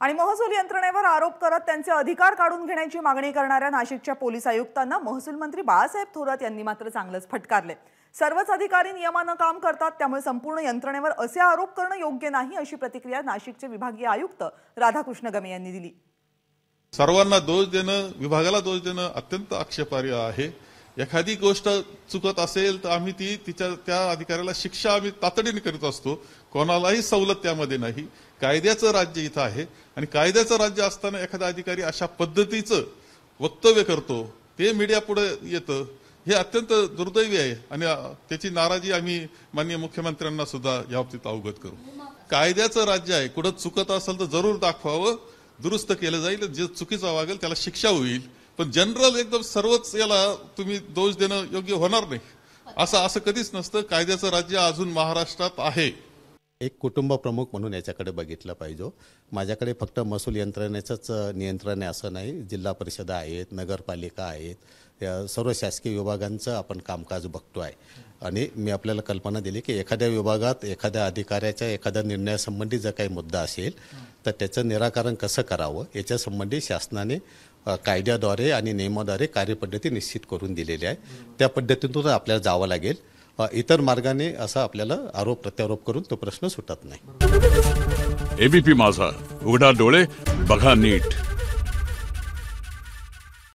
आणि महसूल यंत्रणेवर आरोप करत त्यांचे अधिकार काढून घेण्याची मागणी करणाऱ्या नाशिकच्या पोलीस आयुक्तांना महसूल मंत्री बाळासाहेब थोरात यांनी मात्र चांगलंच फटकारले. सर्वच अधिकारी नियमानं काम करतात त्यामुळे संपूर्ण यंत्रणेवर असे आरोप करणं योग्य नाही अशी प्रतिक्रिया नाशिकचे विभागीय आयुक्त राधाकृष्ण गमे यांनी दिली. सर्वांना दोष देणं विभागाला दोष देणं अत्यंत आक्षेपार्ह आहे. एखादी गोष्ट चुकत असेल तर आम्ही ती तिच्या त्या अधिकाऱ्याला शिक्षा आम्ही तातडीने करीत असतो. कोणालाही सवलत त्यामध्ये नाही. कायद्याचं राज्य इथं आहे. आणि कायद्याचं राज्य असताना एखादा अधिकारी अशा पद्धतीचं वक्तव्य करतो ते मीडिया पुढे येतं. हे अत्यंत दुर्दैवी आहे. आणि त्याची नाराजी आम्ही माननीय मुख्यमंत्र्यांना सुद्धा याबाबतीत अवगत करू. कायद्याचं राज्य आहे. कुठं चुकत असेल तर जरूर दाखवावं. दुरुस्त केलं जाईल. जे चुकीचं वागेल त्याला शिक्षा होईल. पण जनरल एकदम सर्वच याला तुम्ही दोष देणं योग्य होणार नाही. असं असं कधीच नसतं. कायद्याचं राज्य अजून महाराष्ट्रात आहे. एक कुटुंब प्रमुख म्हणून याच्याकडे बघितलं पाहिजे हो. माझ्याकडे फक्त महसूल यंत्रणेचंच नियंत्रण आहे असं नाही. जिल्हा परिषदा आहेत नगरपालिका आहेत. या सर्व शासकीय विभागांचं आपण कामकाज बघतो आहे आणि मी आपल्याला कल्पना दिली की एखाद्या विभागात एखाद्या अधिकाऱ्याच्या एखाद्या निर्णयासंबंधी जर काही मुद्दा असेल तर त्याचं निराकरण कसं करावं? याच्यासंबंधी शासनाने कायद्याद्वारे आणि नियमाद्वारे कार्यपद्धती निश्चित करून दिलेली आहे. त्या पद्धतीतून आपल्याला जावं लागेल. इतर मार्गाने असा आपल्याला आरोप प्रत्यारोप करून तो प्रश्न सुटत नाही. एबीपी माझा. उघडा डोळे बघा नीट.